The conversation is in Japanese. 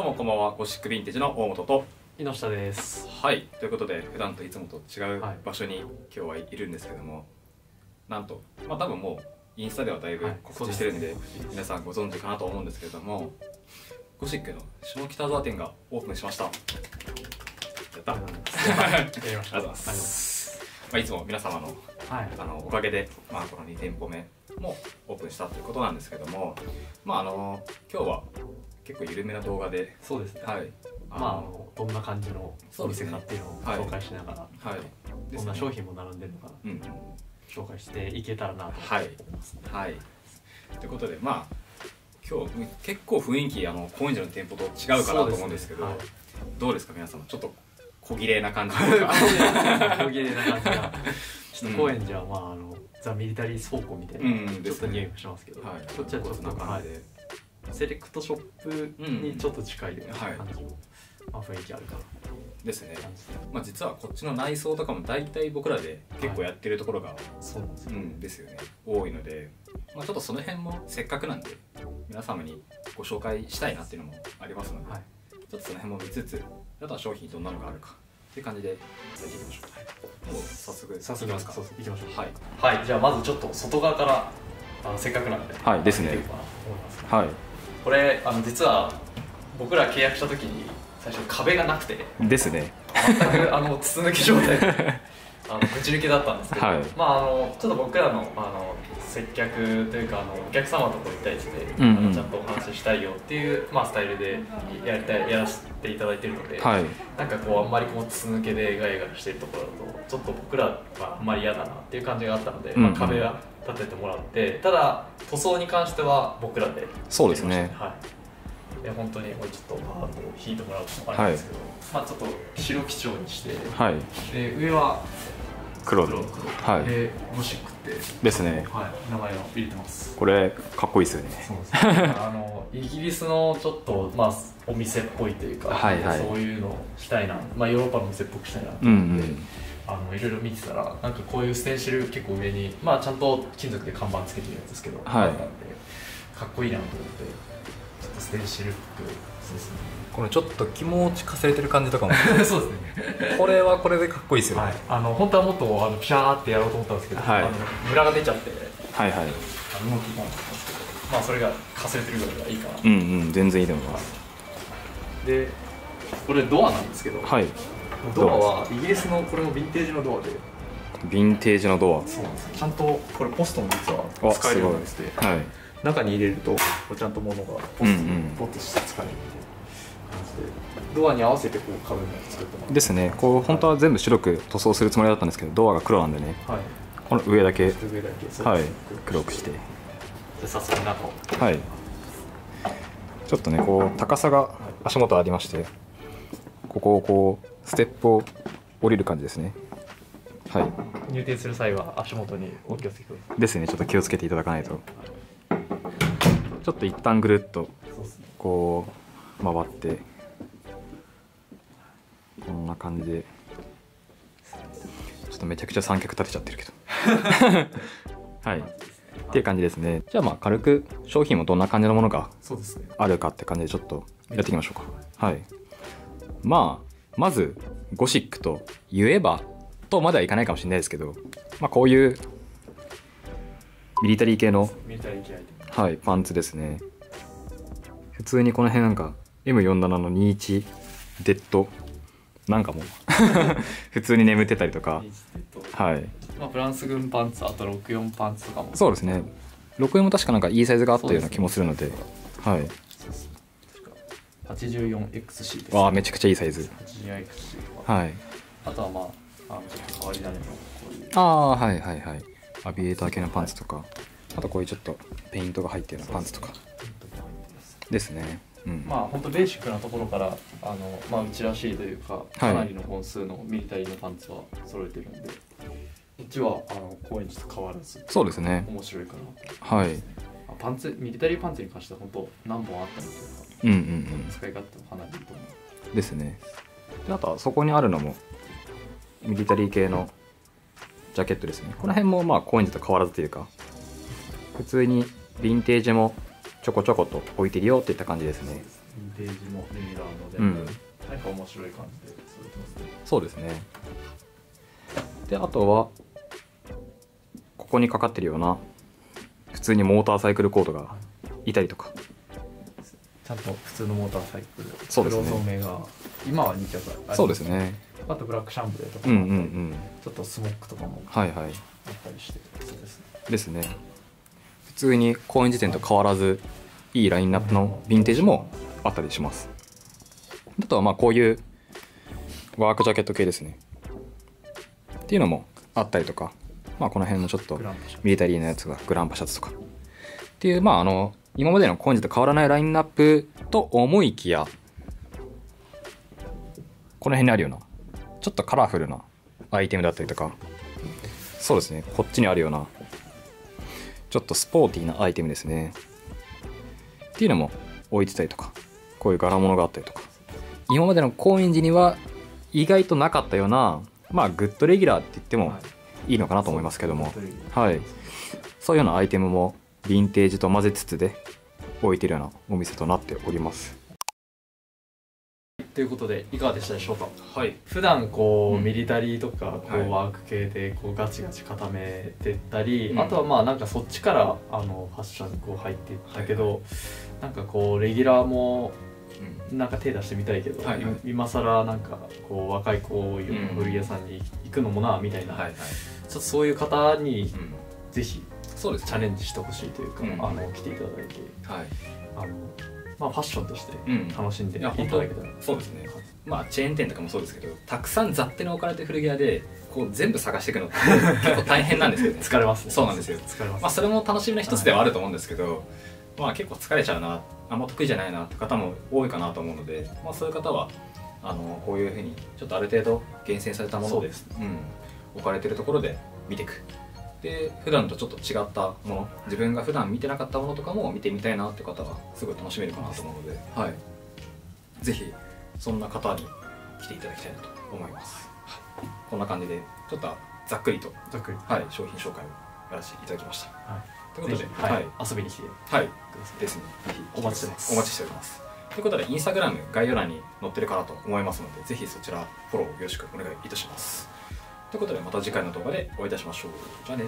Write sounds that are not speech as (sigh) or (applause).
どうもこんばんは。ゴシックヴィンテージの大本と。井下です。はい。ということで普段といつもと違うはい。場所に今日はいるんですけども、なんとまあ多分もうインスタではだいぶはい。告知してるんで,、そうです。皆さんご存知かなと思うんですけれども。ゴシックの下北沢店がオープンしました。やった。(laughs) ありがとうございます。まあ、いつも皆様のはい。あのおかげで、まあ、この2店舗目もオープンしたということなんですけども。まああの今日は結構緩めな動画で。そうですね。はい。まあどんな感じのお店かっていうのをはい。紹介しながら、はい。どんな商品も並んでるのかうんうん。紹介していけたらなと思はいいます、はい。とい。うことでまあ今日結構雰囲気あの高円寺の店舗と違うかなと思うんですけどはい。どうですか皆様？ちょっと小綺麗な感じとか。(laughs) 小切れな感じが。(laughs) ちょっと高円寺はまああのザ・ミリタリー倉庫みたいな、うんちょっと匂いもしますけど、はい。こっちはちょっとこんな感じで、はいセレクトショップにちょっと近いようなはい。感じの、まあ、雰囲気あるかなですね。まあ実はこっちの内装とかも大体僕らで結構やってるところがそうなんですよ、うんですよね。多いので、まあ、ちょっとその辺もせっかくなんで皆様にご紹介したいなっていうのもありますので、はい。ちょっとその辺も見つつあとは商品どんなのがあるかっていう感じでやっていきましょう、もう早速早速いきますか。そうそう行きましょう。はい。はい。じゃあまずちょっと外側からあのせっかくなんではいですね。見ていこれあの実は僕ら契約した時に最初壁がなくていですね。全くあの筒抜け状態で (laughs) あのぶち抜けだったんですけど、はい。まああのちょっと僕らのあの接客というかあのお客様とこに対して、うんうん。あのちゃんとお話ししたいよっていう、まあ、スタイルでやりたいやらせていただいてるので、はい。なんかこうあんまりこう筒抜けでガヤガヤしてるところだとちょっと僕らはあんまり嫌だなっていう感じがあったので、うんうん。まあ、壁は立ててもらってただ塗装に関しては僕らでそうですね。はい。で本当にこれちょっとバーッと引いてもらうとあれですけど、まあちょっと白基調にしてはい。で上は黒で。黒はい。でゴシックって、ですね。はい、名前を入れてます。これかっこいいですよね。そうですね。あの (laughs) イギリスのちょっとまあお店っぽいというか、はいはい。そういうのをしたいな、まあ、ヨーロッパの店っぽくしたいなとうんう思って、んあのいろいろ見てたらなんかこういうステンシル結構上にまあちゃんと金属で看板つけてるやつですけど、はい。あったんでかっこいいなと思ってちょっとステンシルっぽくそうですね。このちょっと気持ちかせれてる感じとかも。(laughs) そうですね。これはこれでかっこいいですよね、はい、あの本当はもっとあのピシャーってやろうと思ったんですけど、はい。あのムラが出ちゃってはいはい。あの動きがなんですけどまあそれがかすれてるぐらいがいいかな、うんうん全然いいと思います。でこれドアなんですけど、はいドアはイギリスのこれもヴィンテージのドアで。ヴィンテージのドそうなんです。ちゃんとこれポストも実はア使えるようになってて。はい。中に入れるとこうちゃんと物がポストうんうん。にポッとして使えるっていう感じで。ドアに合わせてこう壁も作ってもらって。ですね。こう本当は全部白く塗装するつもりだったんですけどドアが黒なんでね。はい。この上だけ。上だけはい。黒くして。じゃあ早速中を。はい。ちょっとねこう高さが足元ありましてここをこうステップを降りる感じですね。はい。入店する際は足元にお気をつけください。ですね。ちょっと気をつけていただかないと。ちょっと一旦ぐるっとこう回ってこんな感じで。ちょっとめちゃくちゃ三脚立てちゃってるけど。(laughs) はい。っていう感じですね。じゃあまあ軽く商品もどんな感じのものがあるかって感じでちょっとやっていきましょうか。はい。まあまずゴシックと言えばとまではいかないかもしれないですけどまあこういうミリタリー系のはい、パンツですね。普通にこの辺なんか M47 の21デッドなんかも (laughs) 普通に眠ってたりとか。はい。まあ、フランス軍パンツあと64パンツとかも。そうですね。64も確かなんかいいサイズがあったような気もするのではい。確か。84XC ですわあめちゃくちゃいいサイズ 84XC とか。はい。あとはまああのちょっと変わり種のこういう。ああはいはいはい。アビエーター系のパンツとか。あとこういうちょっとペイントが入ってるようなパンツとか。ですね。うん。まあ本当ベーシックなところからあの、まあ、うちらしいというかかなりの本数のミリタリーのパンツは揃えてるんで、こっちはあの高円寺と変わらずそうですね。面白いかなとはい。あパンツミリタリーパンツに関しては本当何本あったのというかうんうんうん。使い勝手もかなりいいと思う。ですねであとはそこにあるのもミリタリー系のジャケットですね。この辺もまあ高円寺と変わらずというか普通にヴィンテージもちょこちょこと置いてるよっていった感じですね。ヴィンページもミニラードで、うん。なんか面白い感じでそうですね。であとはここにかかってるような普通にモーターサイクルコードがいたりとか。ちゃんと普通のモーターサイクル。そうですね今は2着あそうですね。あとブラックシャンプレーとかうんうんうん。ちょっとスモックとかもはいはい。あったりしてそうですね。ですね。普通に公演時点と変わらずいいラインナップのヴィンテージもあったりします。あとはまあこういうワークジャケット系ですね。っていうのもあったりとかまあこの辺のちょっとミリタリーなやつがグランパシャツとか。っていうまああの今までのコンジと変わらないラインナップと思いきやこの辺にあるようなちょっとカラフルなアイテムだったりとかそうですねこっちにあるようなちょっとスポーティーなアイテムですね。っていうのも置いてたりとかこういう柄物があったりとか。今までの高円寺には意外となかったようなまあグッドレギュラーって言ってもはい。いいのかなと思いますけども、はい、そういうようなアイテムもヴィンテージと混ぜつつで置いてるようなお店となっておりますということでいかがでしたでしょうか？はい。普段こう、うんミリタリーとかこう、はい。ワーク系でこうガチガチ固めてったり、うん。あとはまあなんかそっちからあのファッションにこう入っていったけど、なんかこうレギュラーもなんか手出してみたいけど、はいはい。今更なんかこう若い子多いよう古着屋さんに行くのもなみたいな、はいはい、ちょっとそういう方にうん、ぜひそうですチャレンジしてほしいというか、うん。あの来ていただいて。はい。あの、まあ、ファッションとしてうん。楽しんでいただけたら、そうですね。まあチェーン店とかもそうですけどたくさん雑手に置かれてる古着屋でこう全部探していくのって (laughs) 結構大変なんですよね。疲れますね。そうなんですよ。疲れます、まあそれも楽しみの一つではあると思うんですけど、まあ結構疲れちゃうなあんま得意じゃないなって方も多いかなと思うので、まあ、そういう方はあのこういうふうにちょっとある程度厳選されたものでそうですうん、置かれてるところで見ていくで普段とちょっと違ったもの自分が普段見てなかったものとかも見てみたいなって方はすごい楽しめるかなと思うので、はい、ぜひそんな方に来ていただきたいなと思います、はい、こんな感じでちょっとざっくりと、ざっくり。はい、商品紹介をやらせていただきました。はということでぜひ、はい遊びに来てはい、ください。ですね。ぜひお待ちしてます。お待ちしております。ということで、インスタグラム概要欄に載ってるかなと思いますので、ぜひそちらフォローよろしくお願いいたします。ということで、また次回の動画でお会いいたしましょう。じゃあね。